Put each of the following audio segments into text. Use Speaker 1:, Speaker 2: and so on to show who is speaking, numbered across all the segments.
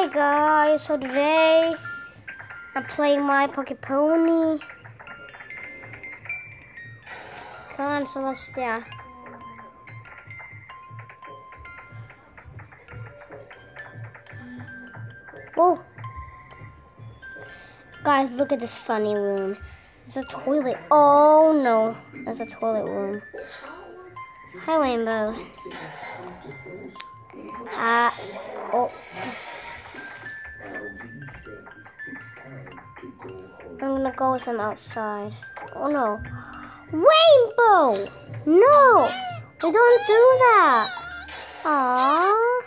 Speaker 1: Hi guys, so today I'm playing my Pocket Pony. Come on, Celestia. Whoa. Guys, look at this funny room. It's a toilet. Oh no, there's a toilet room. Hi, Rainbow. Ah, uh, oh. I'm gonna go with him outside. Oh no. Rainbow! No! We don't do that! Aww.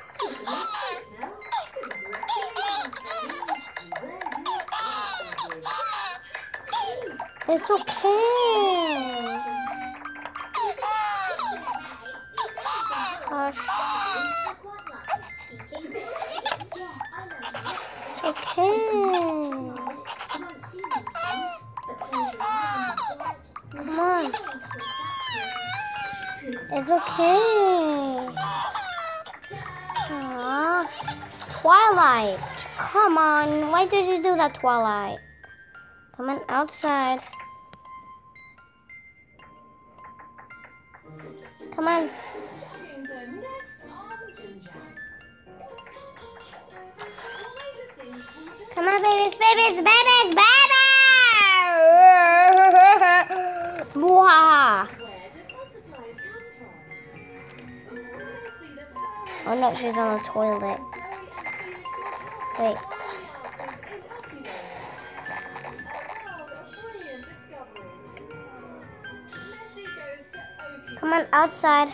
Speaker 1: It's okay. Hush. Okay. Come on. It's okay. Aww. Twilight. Come on. Why did you do that, Twilight? Come on outside. Come on. Come on, babies, babies, babies, babies! Mwahaha. Oh no, she's on the toilet. Wait. Come on, outside.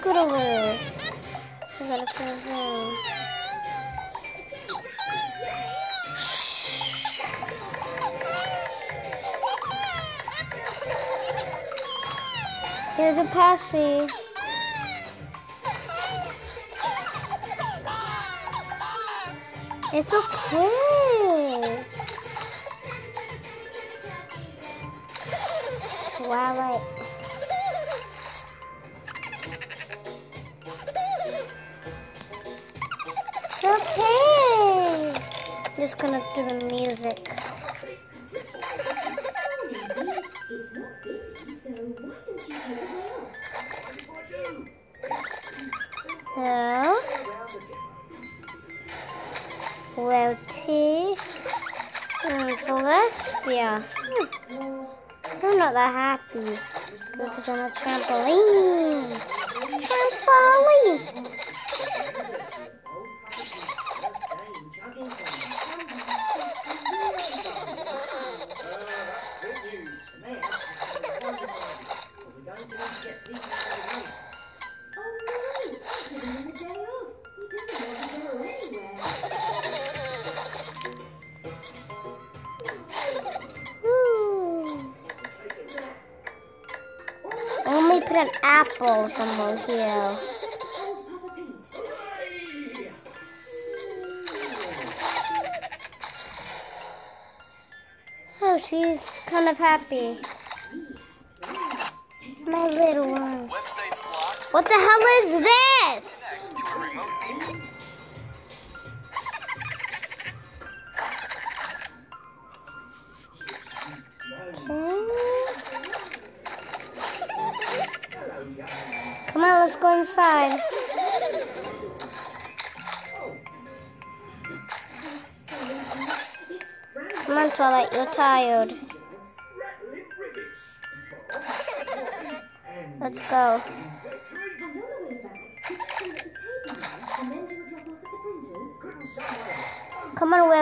Speaker 1: I gotta. Here's a passy. It's okay. Twilight.
Speaker 2: Take a day off?
Speaker 1: Hello? Well, T. And Celestia. Hmm. I'm not that happy because I'm a trampoline. Trampoline. An apple somewhere here.
Speaker 2: Set old Puffer Paint.
Speaker 1: Oh, she's kind of happy. My little
Speaker 3: one.
Speaker 1: What the hell is this? Come on, let's go inside. Come on, Twilight, you're tired. Let's go.
Speaker 2: And on the way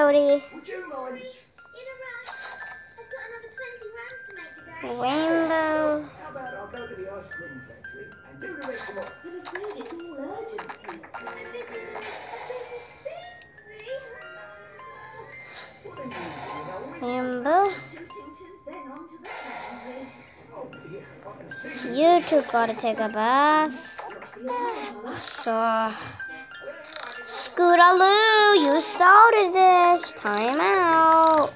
Speaker 2: You
Speaker 1: two gotta take a bath. So, Scootaloo, you started this. Time out.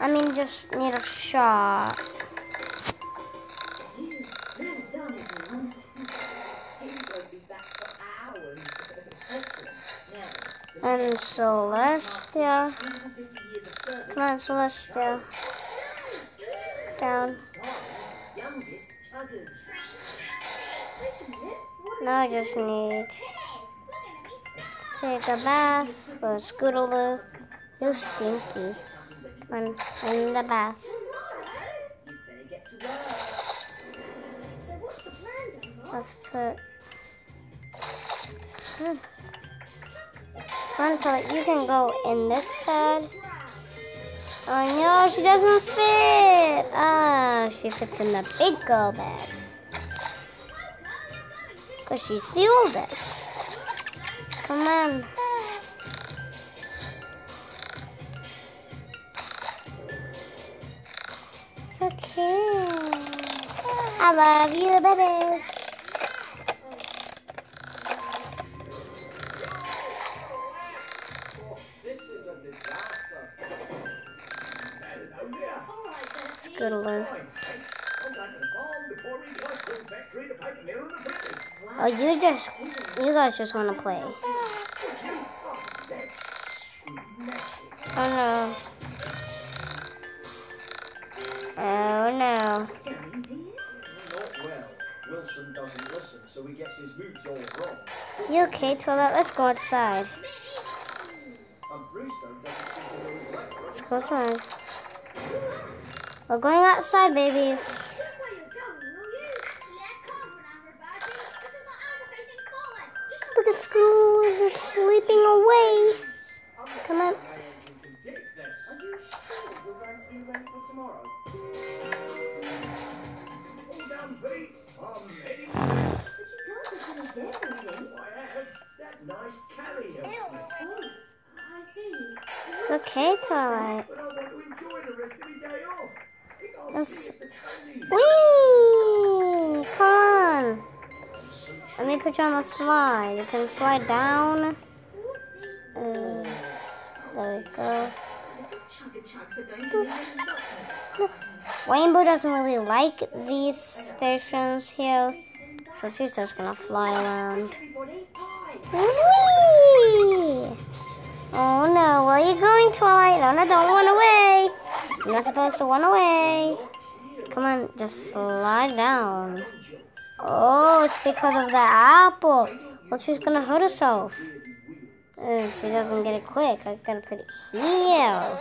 Speaker 1: I mean, just need a shot. And Celestia.
Speaker 2: 150 years of service.
Speaker 1: Come on, Celestia. Down. Now I just need take a bath for Scootaloo. You're stinky. When in the bath.
Speaker 2: tomorrow? You better get to work.
Speaker 4: So what's the plan,
Speaker 1: Let's put. Hmm. Come Twilight, you can go in this bed. Oh no, she doesn't fit. Ah, she fits in the big girl bed. Because she's the oldest. Come on. So cute. I love you, babies. Oh, you just, you guys just want to play.
Speaker 3: Oh,
Speaker 1: no. Oh no. You okay, Twilight? Let's go outside. Let's go outside. We're going outside, babies.
Speaker 3: That nice carry help me.
Speaker 2: Oh, I see.
Speaker 1: It's okay, Twilight.
Speaker 3: The trainees.
Speaker 1: Whee! Come on. Let me put you on the slide. You can slide down. Uh, there we go. Rainbow doesn't really like these stations here, so she's just gonna fly around. Whee! Oh no, where are you going, Twilight? No, no, don't run away. You're not supposed to run away. Come on, just slide down. Oh, it's because of the apple. Well, she's gonna hurt herself. If she doesn't get it quick, I gotta put it here.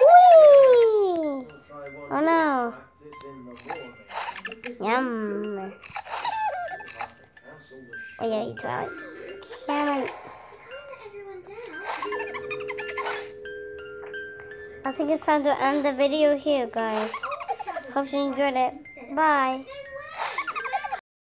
Speaker 1: Whee! Oh no. Yum. Oh yeah,
Speaker 4: everyone down.
Speaker 1: I think it's time to end the video here, guys. Hope you enjoyed it. Bye.